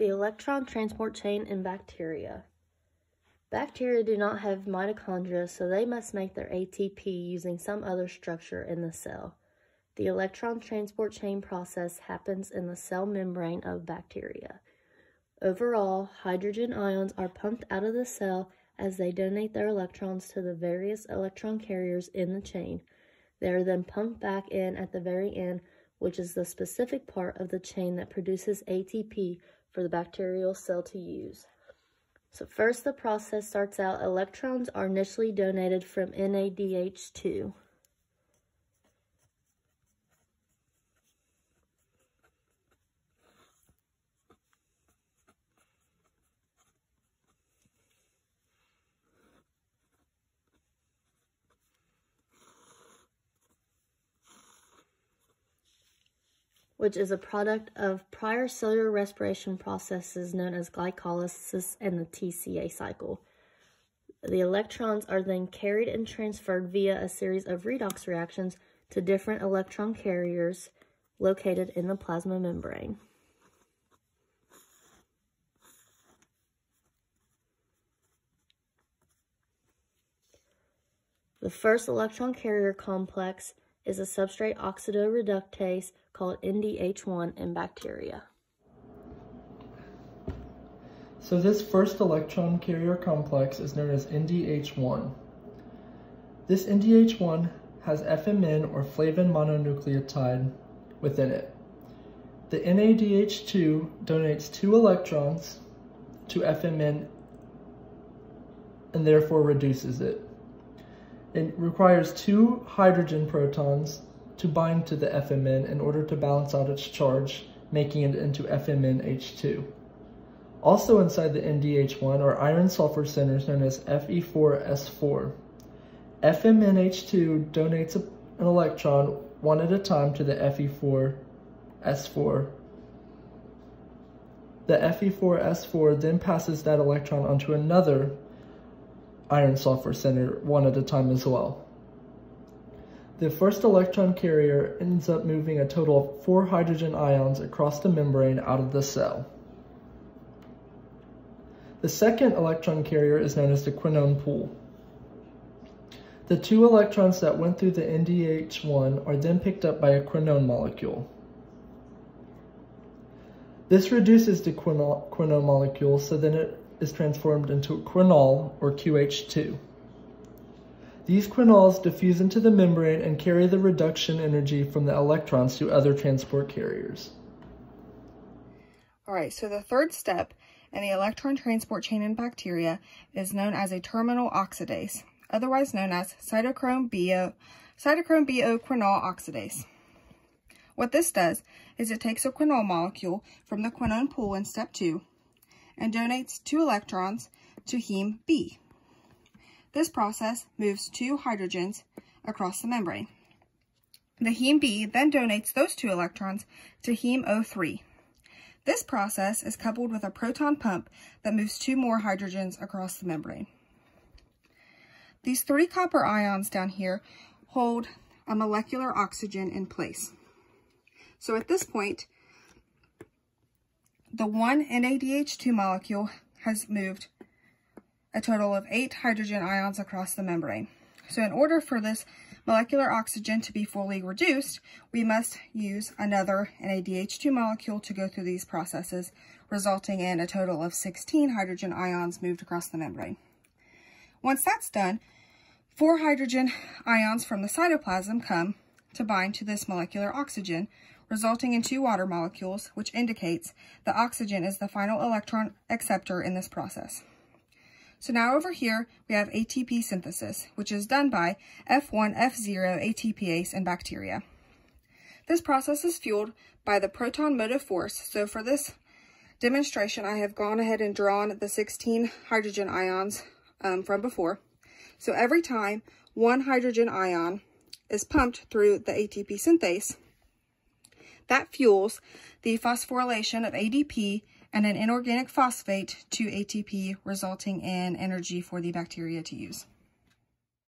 The electron transport chain in bacteria. Bacteria do not have mitochondria, so they must make their ATP using some other structure in the cell. The electron transport chain process happens in the cell membrane of bacteria. Overall, hydrogen ions are pumped out of the cell as they donate their electrons to the various electron carriers in the chain. They are then pumped back in at the very end, which is the specific part of the chain that produces ATP for the bacterial cell to use. So first the process starts out, electrons are initially donated from NADH2. Which is a product of prior cellular respiration processes known as glycolysis and the TCA cycle. The electrons are then carried and transferred via a series of redox reactions to different electron carriers located in the plasma membrane. The first electron carrier complex is a substrate oxidoreductase called NDH1 in bacteria. So this first electron carrier complex is known as NDH1. This NDH1 has FMN or flavin mononucleotide within it. The NADH2 donates two electrons to FMN and therefore reduces it. It requires two hydrogen protons to bind to the FMN in order to balance out its charge, making it into FMNH2. Also inside the NDH1 are iron sulfur centers known as Fe4S4. FMNH2 donates an electron one at a time to the Fe4S4. The Fe4S4 then passes that electron onto another iron sulfur center one at a time as well. The first electron carrier ends up moving a total of four hydrogen ions across the membrane out of the cell. The second electron carrier is known as the quinone pool. The two electrons that went through the NDH1 are then picked up by a quinone molecule. This reduces the quinone molecule so then it is transformed into quinol, or QH2. These quinols diffuse into the membrane and carry the reduction energy from the electrons to other transport carriers. All right, so the third step in the electron transport chain in bacteria is known as a terminal oxidase, otherwise known as cytochrome BO, cytochrome BO quinol oxidase. What this does is it takes a quinol molecule from the quinone pool in step two and donates two electrons to heme B. This process moves two hydrogens across the membrane. The heme B then donates those two electrons to heme O3. This process is coupled with a proton pump that moves two more hydrogens across the membrane. These three copper ions down here hold a molecular oxygen in place. So at this point, the one NADH2 molecule has moved a total of eight hydrogen ions across the membrane. So in order for this molecular oxygen to be fully reduced, we must use another NADH2 molecule to go through these processes, resulting in a total of 16 hydrogen ions moved across the membrane. Once that's done, four hydrogen ions from the cytoplasm come to bind to this molecular oxygen, resulting in two water molecules, which indicates the oxygen is the final electron acceptor in this process. So now over here, we have ATP synthesis, which is done by F1F0 ATPase in bacteria. This process is fueled by the proton motive force. So for this demonstration, I have gone ahead and drawn the 16 hydrogen ions um, from before. So every time one hydrogen ion is pumped through the ATP synthase, that fuels the phosphorylation of ADP and an inorganic phosphate to ATP, resulting in energy for the bacteria to use.